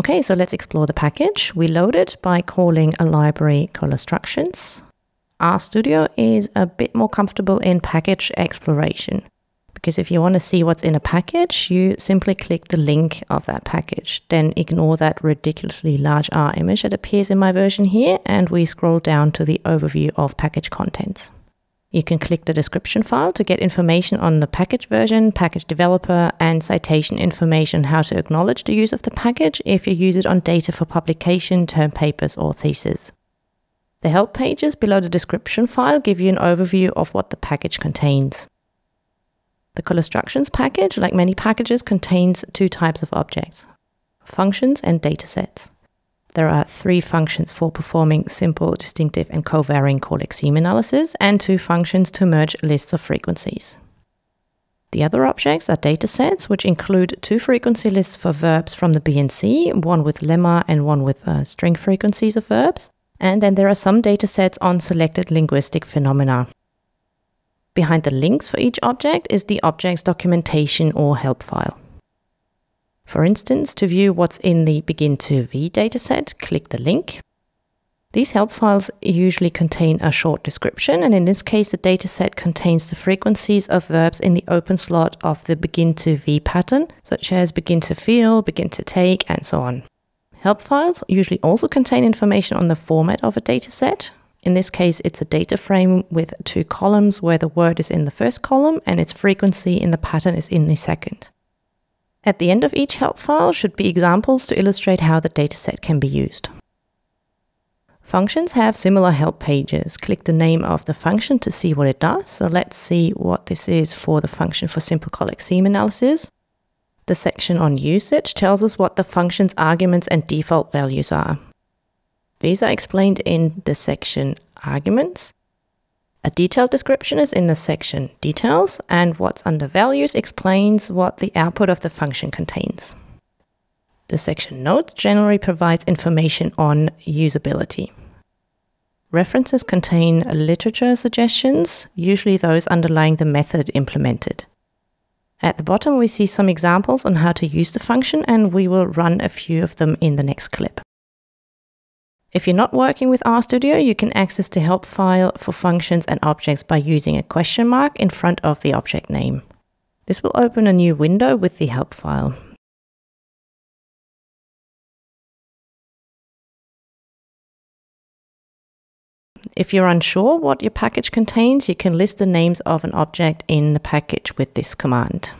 Okay, so let's explore the package. We load it by calling a library Collostructions. RStudio is a bit more comfortable in package exploration because if you want to see what's in a package, you simply click the link of that package. Then ignore that ridiculously large R image that appears in my version here, and we scroll down to the overview of package contents. You can click the description file to get information on the package version, package developer, and citation information how to acknowledge the use of the package if you use it on data for publication, term papers, or thesis. The help pages below the description file give you an overview of what the package contains. The Collostructions package, like many packages, contains two types of objects, functions and datasets. There are three functions for performing simple, distinctive, and covariant collexeme analysis, and two functions to merge lists of frequencies. The other objects are datasets, which include two frequency lists for verbs from the BNC, one with lemma and one with uh, string frequencies of verbs. And then there are some datasets on selected linguistic phenomena. Behind the links for each object is the object's documentation or help file. For instance, to view what's in the Begin to V dataset, click the link. These help files usually contain a short description, and in this case, the dataset contains the frequencies of verbs in the open slot of the Begin to V pattern, such as begin to feel, begin to take, and so on. Help files usually also contain information on the format of a dataset. In this case, it's a data frame with two columns where the word is in the first column and its frequency in the pattern is in the second. At the end of each help file should be examples to illustrate how the dataset can be used. Functions have similar help pages. Click the name of the function to see what it does. So let's see what this is for the function for simple collexeme analysis. The section on usage tells us what the function's arguments and default values are. These are explained in the section arguments. A detailed description is in the section Details, and what's under Values explains what the output of the function contains. The section Notes generally provides information on usability. References contain literature suggestions, usually those underlying the method implemented. At the bottom we see some examples on how to use the function and we will run a few of them in the next clip. If you're not working with RStudio, you can access the help file for functions and objects by using a question mark in front of the object name. This will open a new window with the help file. If you're unsure what your package contains, you can list the names of an object in the package with this command.